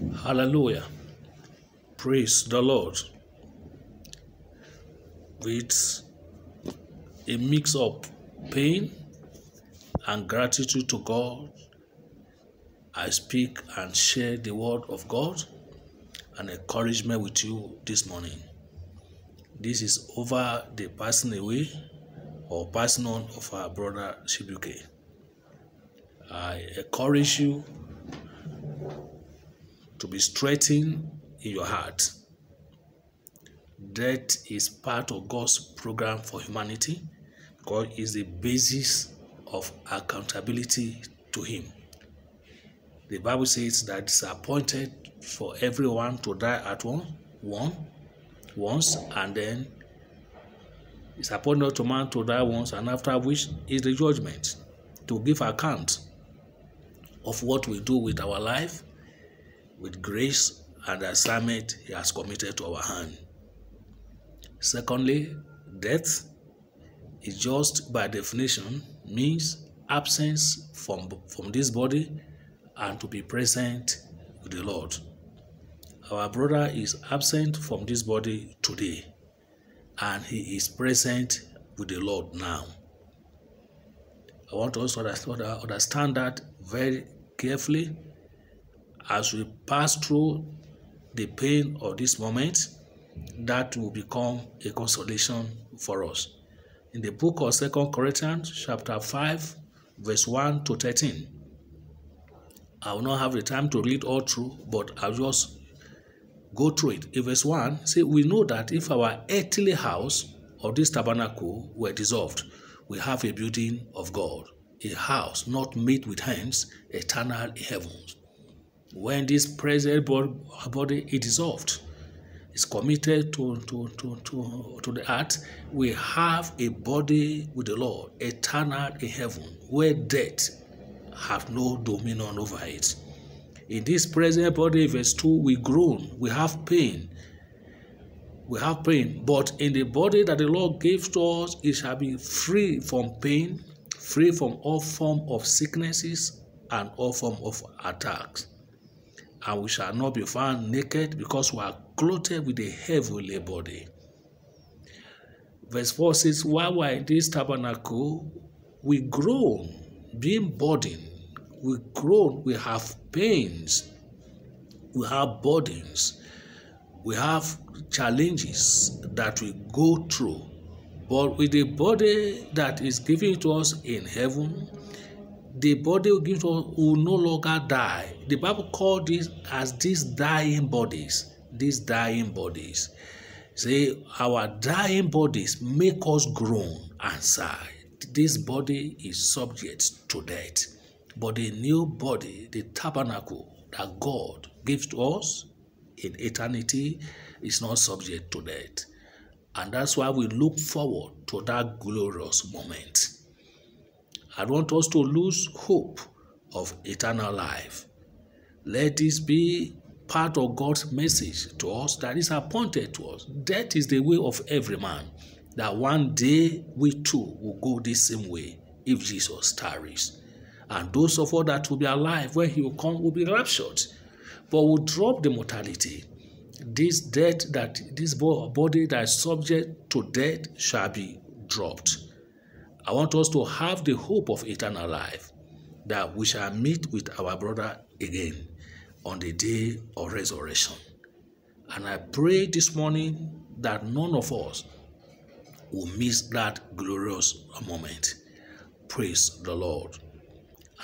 Hallelujah. Praise the Lord. With a mix of pain and gratitude to God, I speak and share the word of God and encouragement with you this morning. This is over the passing away or passing on of our brother Shibuke. I encourage you to be strengthened in your heart. Death is part of God's program for humanity. God is the basis of accountability to Him. The Bible says that it's appointed for everyone to die at one, one, once, and then it's appointed to man to die once, and after which is the judgment to give account of what we do with our life, with grace and the assignment He has committed to our hand. Secondly, death is just by definition means absence from, from this body and to be present with the Lord. Our brother is absent from this body today and he is present with the Lord now. I want us to understand that very carefully as we pass through the pain of this moment that will become a consolation for us. In the book of Second Corinthians, chapter 5, verse 1 to 13. I will not have the time to read all through, but I'll just go through it. In verse 1, say, We know that if our earthly house or this tabernacle were dissolved, we have a building of God, a house not made with hands, eternal heavens. When this present body is dissolved, is committed to, to, to, to, to the earth, we have a body with the Lord, eternal in heaven, where death have no dominion over it. In this present body, verse 2, we groan, we have pain. We have pain, but in the body that the Lord gave to us, it shall be free from pain, free from all form of sicknesses and all form of attacks. And we shall not be found naked because we are clothed with a heavenly body. Verse 4 says, While we are in this tabernacle, we groan, being burdened. We groan, we have pains, we have burdens, we have challenges that we go through. But with the body that is given to us in heaven, the body will give will no longer die. The Bible called this as these dying bodies. These dying bodies. Say our dying bodies make us groan and sigh. This body is subject to death. But the new body, the tabernacle that God gives to us in eternity, is not subject to death. And that's why we look forward to that glorious moment. I want us to lose hope of eternal life. Let this be part of God's message to us that is appointed to us. That is the way of every man. That one day we too will go the same way if Jesus tarries. And those of us that will be alive when he will come will be raptured. But will drop the mortality. This death that this body that is subject to death shall be dropped. I want us to have the hope of eternal life that we shall meet with our brother again on the day of resurrection. And I pray this morning that none of us will miss that glorious moment. Praise the Lord.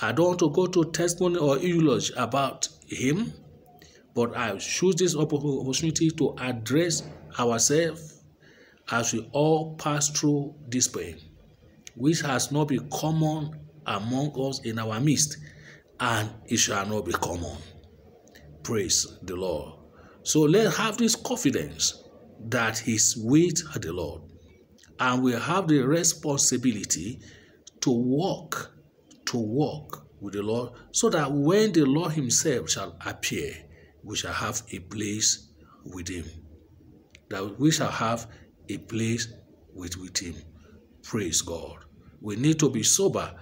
I don't want to go to testimony or eulogy about him, but I choose this opportunity to address ourselves as we all pass through this pain, which has not been common among us in our midst, and it shall not be common. Praise the Lord. So let's have this confidence that He's with the Lord, and we have the responsibility to walk, to walk with the Lord, so that when the Lord Himself shall appear, we shall have a place with Him. That we shall have a place with, with Him. Praise God. We need to be sober.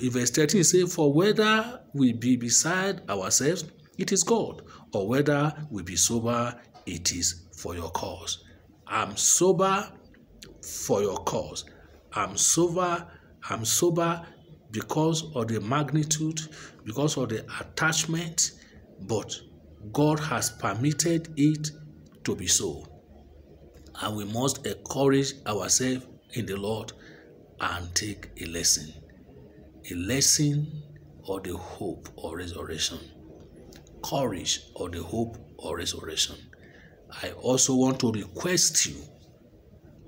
In verse 13 say, For whether we be beside ourselves, it is God. Or whether we be sober, it is for your cause. I'm sober for your cause. I'm sober, I'm sober because of the magnitude, because of the attachment, but God has permitted it to be so. And we must encourage ourselves in the Lord and take a lesson. A lesson or the hope or resurrection. Courage or the hope or resurrection. I also want to request you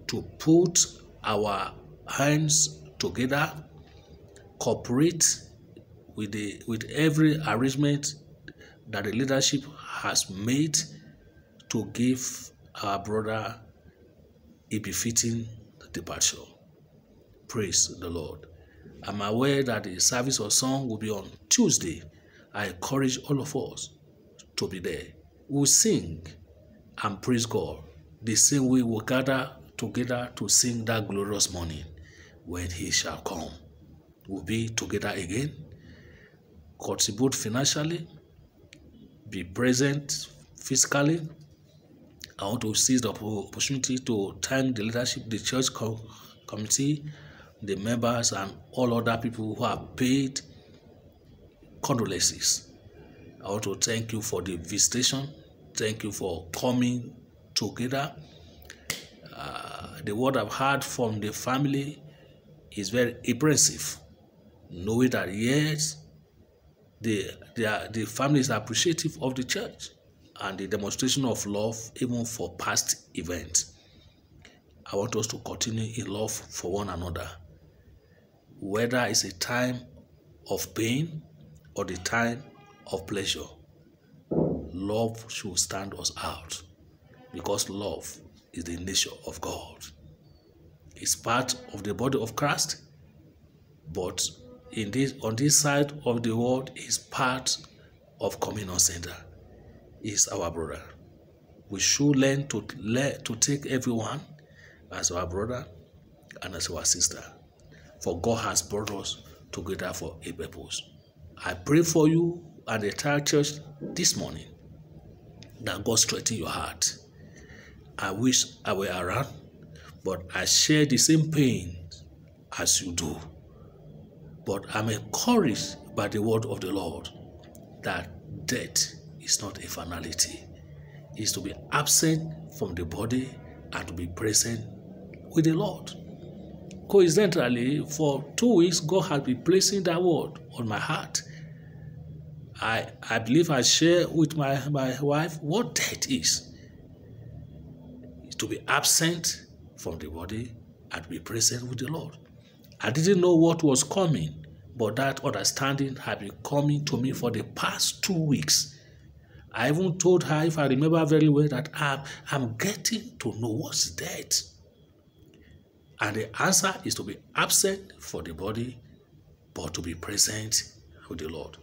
to put our hands together, cooperate with the with every arrangement that the leadership has made to give our brother a befitting departure. Praise the Lord. I'm aware that the service of song will be on Tuesday. I encourage all of us to be there. We'll sing and praise God the same way we'll gather together to sing that glorious morning when He shall come. We'll be together again, contribute financially, be present physically. I want to seize the opportunity to thank the leadership, the church committee, the members, and all other people who have paid condolences. I want to thank you for the visitation. Thank you for coming together. Uh, the word I've heard from the family is very impressive. Knowing that yes, the, the, the family is appreciative of the church and the demonstration of love even for past events. I want us to continue in love for one another. Whether it's a time of pain or the time of pleasure, love should stand us out because love is the nature of God. It's part of the body of Christ, but in this on this side of the world is part of communal center. Is our brother. We should learn to learn to take everyone as our brother and as our sister. For God has brought us together for a purpose. I pray for you and the entire church this morning that God strengthen your heart. I wish I were around, but I share the same pain as you do. But I'm encouraged by the word of the Lord that death is not a finality. It's to be absent from the body and to be present with the Lord. Coincidentally, for two weeks, God has been placing that word on my heart. I, I believe I share with my, my wife what death is. To be absent from the body and be present with the Lord. I didn't know what was coming, but that understanding had been coming to me for the past two weeks. I even told her, if I remember very well, that I'm, I'm getting to know what's death. And the answer is to be absent for the body, but to be present with the Lord.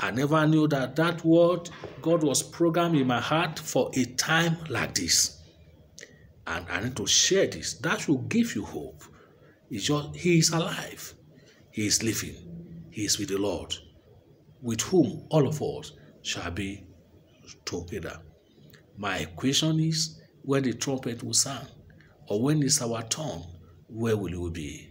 I never knew that that word God was programmed in my heart for a time like this. And I need to share this. That will give you hope. It's just He is alive. He is living. He is with the Lord, with whom all of us shall be together. My question is when the trumpet will sound, or when it's our turn, where will we be?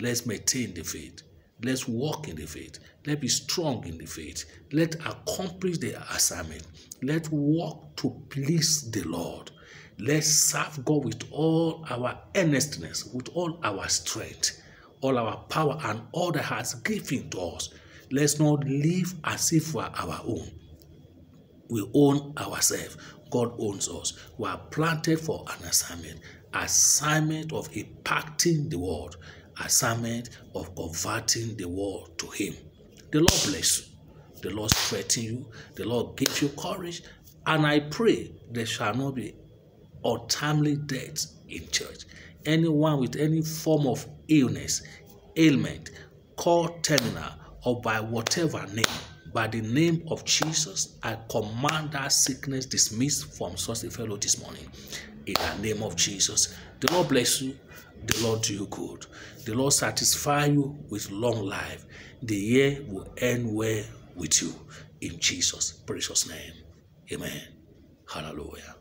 Let's maintain the faith. Let's walk in the faith. Let's be strong in the faith. Let's accomplish the assignment. Let's walk to please the Lord. Let's serve God with all our earnestness, with all our strength, all our power, and all that has given to us. Let's not live as if we are our own. We own ourselves. God owns us. We are planted for an assignment, assignment of impacting the world, assignment of converting the world to Him. The Lord bless you. The Lord strengthen you. The Lord give you courage. And I pray there shall not be untimely death in church. Anyone with any form of illness, ailment, called terminal, or by whatever name, by the name of Jesus, I command that sickness dismissed from such a fellow this morning. In the name of Jesus. The Lord bless you. The Lord do you good. The Lord satisfy you with long life. The year will end well with you in Jesus' precious name. Amen. Hallelujah.